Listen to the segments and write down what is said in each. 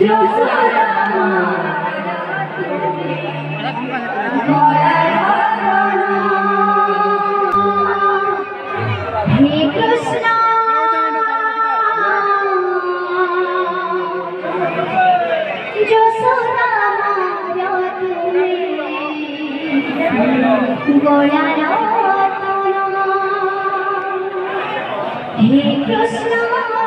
Just Krishna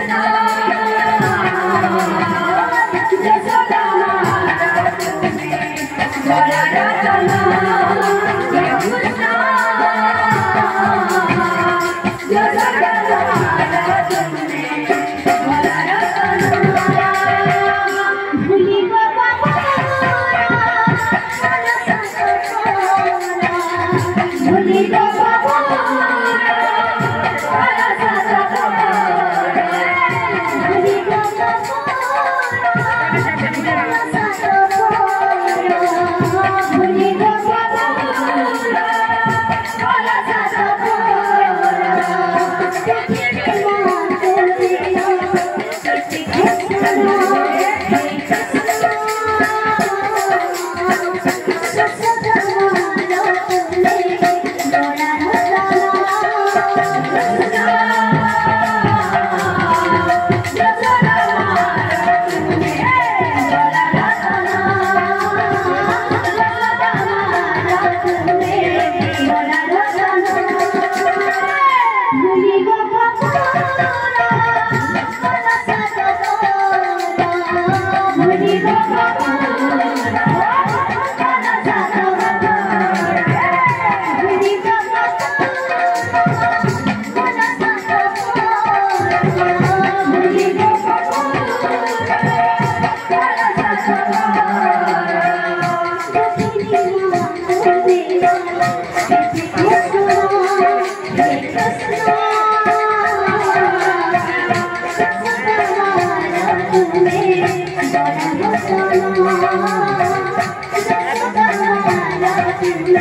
Thank you. Yeah. Thank you.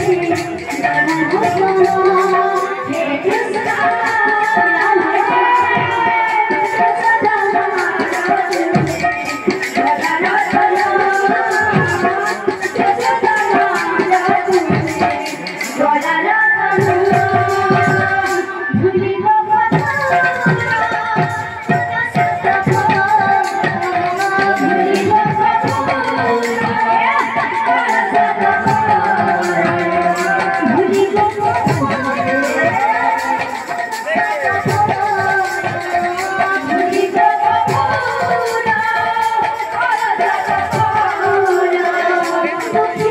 Thank you. Thank you.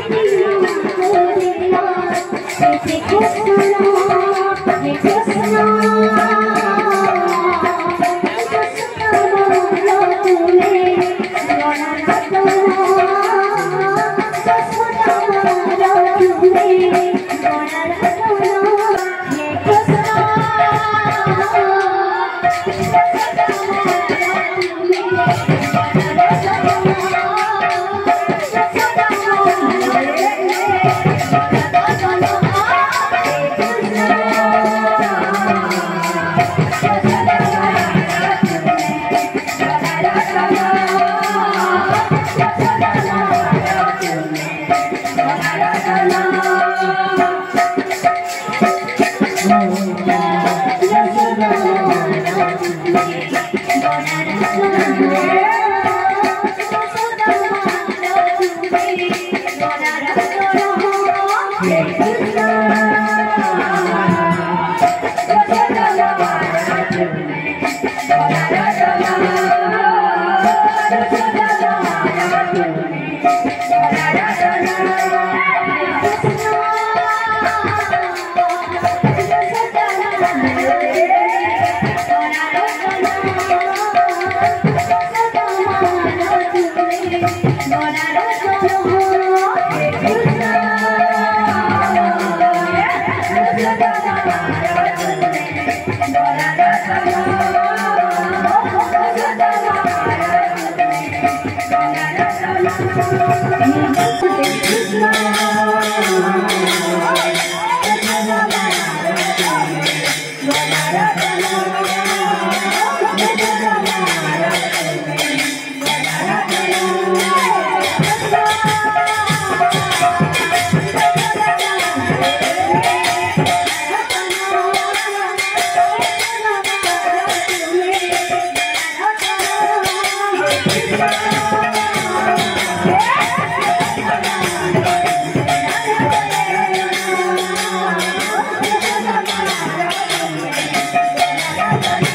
Bora, Thank you. Yeah.